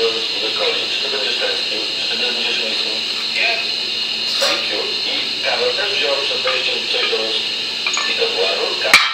cię wykoli, czy ty będziesz tęsknił, czy ty będziesz misją. Thank you. I Karol też wziął przed wejściem coś do ust. I to była rurka.